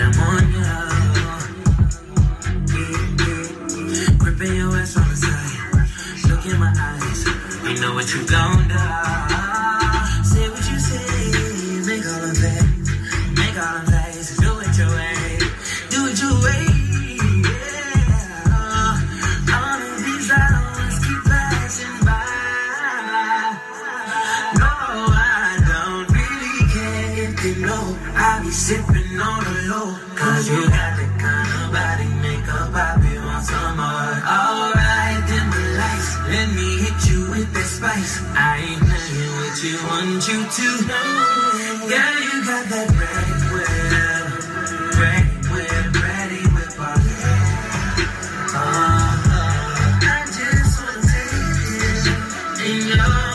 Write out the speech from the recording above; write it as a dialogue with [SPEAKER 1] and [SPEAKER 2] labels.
[SPEAKER 1] I'm on Gripping your ass on the side. Look in my eyes. Know what you. Say what you say. Make all them things. Make all them things. Do it your way. I be sipping on the low. Cause you got the kind of body makeup I be want some more. Alright, then the lights. Let me hit you with that spice. I ain't playing with you, want you to know. Girl, you got that red whip. Red whip, Reddi Wip on uh, I just wanna it